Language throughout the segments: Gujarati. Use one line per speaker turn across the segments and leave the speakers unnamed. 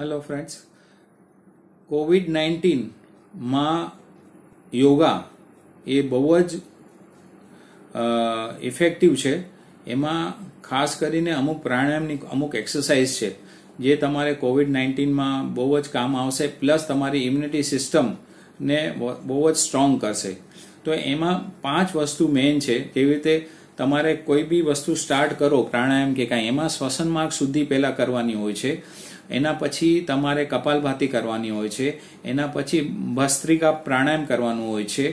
હેલો ફ્રેન્ડ્સ કોવિડ નાઇન્ટીનમાં યોગા એ બહુ જ ઇફેક્ટિવ છે. એમાં ખાસ કરીને અમુક પ્રાણાયામની અમુક એક્સરસાઇઝ છે, જે તમારે કોવિડ નાઇન્ટીનમાં બહુ જ કામ આવશે પ્લસ તમારી ઇમ્યુનિટી સિસ્ટમને બહુ જ સ્ટ્રોંગ કરશે. તો એમાં પાંચ વસ્તુ મેઇન છે. કેવી રીતે તમારે કોઈ બી વસ્તુ સ્ટાર્ટ કરો પ્રાણાયામ કે કાંઈ, એમાં શ્વસન માર્ગ સુધી પહેલાં કરવાની હોય છે. એના પછી તમારે કપાલભાતી કરવાની હોય છે, એના પછી ભસ્ત્રિકા પ્રાણાયામ કરવાનું હોય છે,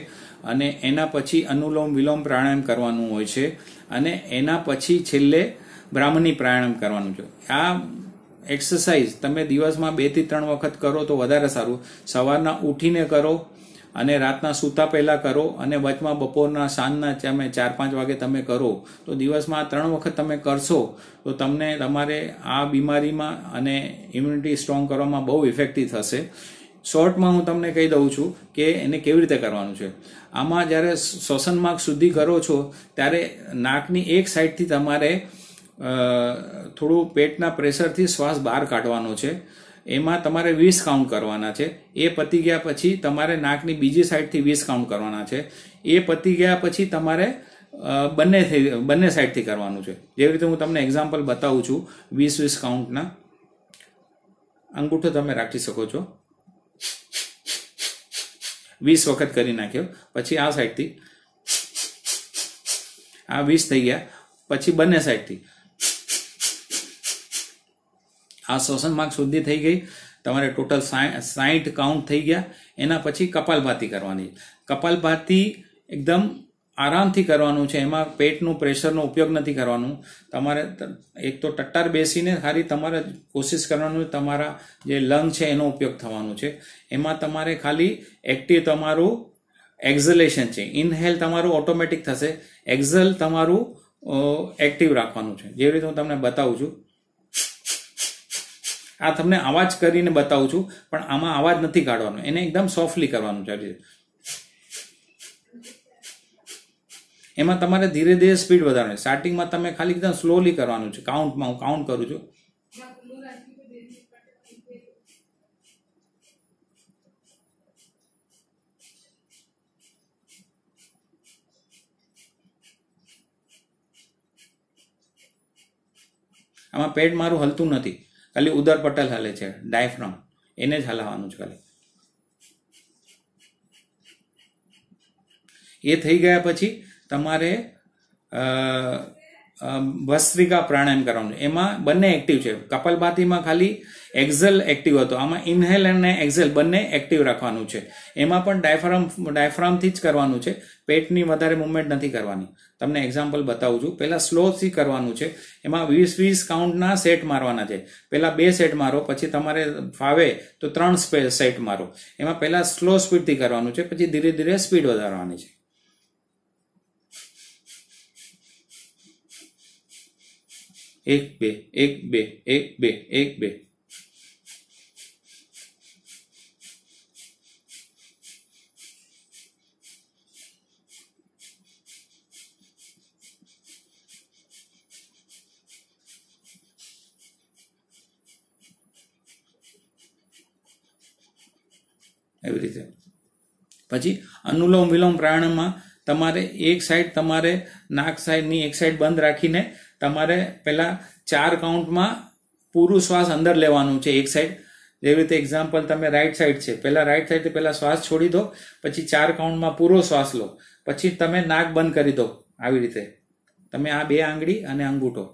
અને એના પછી અનુલોમ વિલોમ પ્રાણાયામ કરવાનું હોય છે, અને એના પછી છેલ્લે બ્રાહ્મણી પ્રાણાયામ કરવાનું છે. આ એક્સરસાઇઝ તમે દિવસમાં બેથી ત્રણ વખત કરો તો વધારે સારું. સવારના ઉઠીને કરો અને રાતના સૂતા પહેલાં કરો અને વચમાં બપોરના સાંજના તમે ચાર પાંચ વાગે તમે કરો, તો દિવસમાં ત્રણ વખત તમે કરશો, તો તમને તમારે આ બીમારીમાં અને ઇમ્યુનિટી સ્ટ્રોંગ કરવામાં બહુ ઇફેક્ટિવ થશે. શોર્ટમાં હું તમને કહી દઉં છું કે એને કેવી રીતે કરવાનું છે. આમાં જ્યારે શ્વસન માર્ગ શુદ્ધિ કરો છો, ત્યારે નાકની એક સાઈડથી તમારે થોડું પેટના પ્રેશરથી શ્વાસ બહાર કાઢવાનો છે. એમાં તમારે વીસ કાઉન્ટ કરવાના છે. એ પતી ગયા પછી તમારે નાકની બીજી સાઈડથી વીસ કાઉન્ટ કરવાના છે. એ પતી ગયા પછી તમારે બંને બંને સાઈડથી કરવાનું છે. જેવી રીતે હું તમને એક્ઝામ્પલ બતાવું છું, વીસ વીસ કાઉન્ટના અંગૂઠો તમે રાખી શકો છો. વીસ વખત કરી નાખ્યો. પછી આ સાઈડથી આ વીસ થઈ ગયા. પછી બંને સાઈડથી આ શ્વસન માર્ગ શુદ્ધિ થઈ ગઈ. તમારે ટોટલ સાઠ કાઉન્ટ થઈ ગયા. એના પછી કપાલભાતી કરવાની. કપાલભાતી એકદમ આરામથી કરવાનું છે. એમાં પેટનું પ્રેશરનો ઉપયોગ નથી કરવાનું. તમારે એક તો ટટ્ટાર બેસીને ખાલી તમારે કોશિશ કરવાનું તમારા જે લંગ છે એનો ઉપયોગ થવાનો છે. એમાં તમારે ખાલી એક્ટિવ તમારું એક્ઝલેશન છે. ઇનહેલ તમારું ઓટોમેટિક થશે. એક્ઝલ તમારું એક્ટિવ રાખવાનું છે. જેવી રીતે હું તમને બતાવું છું. આ તમને અવાજ કરીને બતાવું છું, પણ આમાં અવાજ નથી કાઢવાનો. એને એકદમ સોફ્ટલી કરવાનું છે એમાં તમારે ધીરે ધીરે સ્પીડ વધારવાની સ્ટાર્ટિંગમાં તમે ખાલી એકદમ સ્લોલી કરવાનું છે. કાઉન્ટમાં હું કાઉન્ટ કરું છું. આમાં પેટ મારું હલતું નથી. ખાલી ઉદર પટલ હાલે છે ડાયફ્રોમ એને જ હલાવવાનું છે ખાલી. એ થઈ ગયા પછી તમારે ભસ્ત્રિકા પ્રાણાયામ કરવાનું. એમાં બંને એક્ટિવ છે. કપાલભાતીમાં ખાલી એક્ઝલ એક્ટિવ હતો. આમાં ઇનહેલ અને એક્ઝેલ બંને એક્ટિવ રાખવાનું છે. એમાં પણ ડાયફ્રામ ડાયફ્રામથી જ કરવાનું છે. પેટની વધારે મુવમેન્ટ નથી કરવાની. તમને એક્ઝામ્પલ બતાવું છું. પહેલાં સ્લોથી કરવાનું છે. એમાં વીસ વીસ કાઉન્ટના સેટ મારવાના છે. પહેલાં બે સેટ મારો, પછી તમારે ફાવે તો ત્રણ સેટ મારો. એમાં પહેલાં સ્લો સ્પીડથી કરવાનું છે, પછી ધીરે ધીરે સ્પીડ વધારવાની છે. એક બે એક બે એક બે એક બે. એવી રીતે. પછી અનુલોમ વિલોમ પ્રાણાયામમાં તમારે એક સાઈડ તમારે નાક સાઈડની એક સાઈડ બંધ રાખીને તમારે પહેલાં ચાર કાઉન્ટમાં પૂરું શ્વાસ અંદર લેવાનું છે એક સાઈડ જેવી રીતે એક્ઝામ્પલ તમે રાઈટ સાઈડ છે. પહેલાં રાઈટ સાઈડથી પહેલાં શ્વાસ છોડી દો, પછી ચાર કાઉન્ટમાં પૂરો શ્વાસ લો. પછી તમે નાક બંધ કરી દો આવી રીતે. તમે આ બે આંગળી અને અંગૂઠો.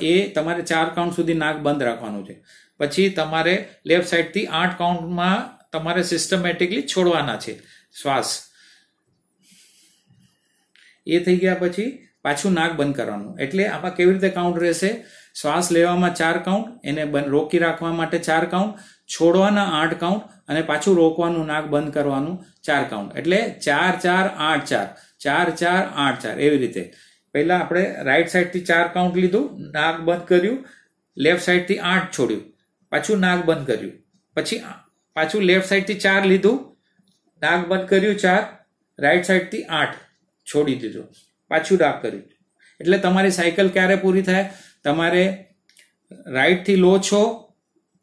એ તમારે ચાર કાઉન્ટ સુધી નાક બંધ રાખવાનું છે. પછી તમારે લેફ્ટ સાઈડથી આઠ કાઉન્ટમાં તમારે સિસ્ટમેટિકલી છોડવાના છે શ્વાસ. એ થઈ ગયા પછી પાછું નાક બંધ કરવાનું. એટલે આમાં કેવી રીતે કાઉન્ટ રહેશે? શ્વાસ લેવામાં ચાર કાઉન્ટ એને રોકી રાખવા માટે ચાર કાઉન્ટ છોડવાના આઠ કાઉન્ટ અને પાછું રોકવાનું, નાક બંધ કરવાનું ચાર કાઉન્ટ એટલે ચાર ચાર, આઠ, ચાર. ચાર ચાર, આઠ, ચાર. એવી રીતે. પહેલા આપણે રાઈટ સાઈડથી ચાર કાઉન્ટ લીધું, નાક બંધ કર્યું લેફ્ટ સાઈડથી આઠ છોડ્યું. પાછું નાક બંધ કર્યું. પછી પાછું લેફ્ટ સાઈડથી ચાર લીધું, નાક બંધ કર્યું ચાર રાઈટ સાઈડથી આઠ. છોડી દીધું, પાછું ડાક કર્યું એટલે તમારી સાયકલ ક્યારે પૂરી થાય? તમારે રાઈટથી લો છો,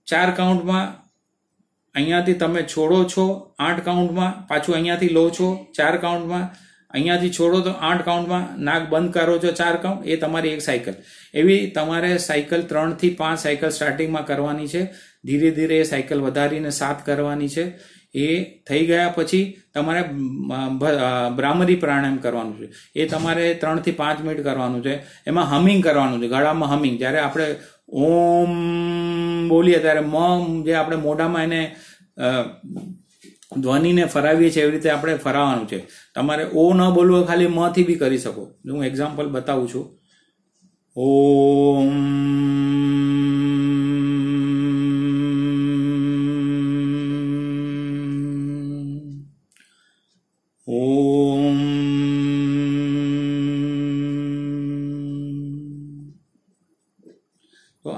ચાર કાઉન્ટમાં અહીંયાથી તમે છોડો છો, આઠ કાઉન્ટમાં પાછું અહીંયાથી લો છો, ચાર કાઉન્ટમાં અહીંયાથી છોડો તો આઠ કાઉન્ટમાં નાક બંધ કરો છો, ચાર કાઉન્ટ, એ તમારી એક સાયકલ. એવી તમારે સાયકલ ત્રણથી પાંચ સાયકલ સ્ટાર્ટિંગમાં કરવાની છે. ધીરે ધીરે એ સાયકલ વધારીને સાત કરવાની છે. એ થઈ ગયા પછી તમારે બ્રાહ્મરી પ્રાણાયામ કરવાનું છે. એ તમારે ત્રણથી પાંચ મિનિટ કરવાનું છે. એમાં હમિંગ કરવાનું છે. ગળામાં હમિંગ. જ્યારે આપણે ઓમ બોલીએ ત્યારે મ, જે આપણે મોઢામાં એને ધ્વનિને ફરાવીએ છીએ એવી રીતે આપણે ફરાવવાનું છે. તમારે ઓ ન બોલવું ખાલી મથી બી કરી શકો. હું એક્ઝામ્પલ બતાવું છું. ઓમ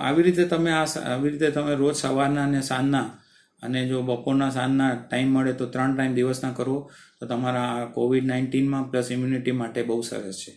આવી રીતે તમે આ આવી રીતે તમે રોજ સવારના અને સાંજના અને જો બપોરના સાંજના ટાઈમ મળે તો ત્રણ ટાઈમ દિવસના કરો, તો તમારા કોવિડ નાઇન્ટીનમાં પ્લસ ઇમ્યુનિટી માટે બહુ સરસ છે.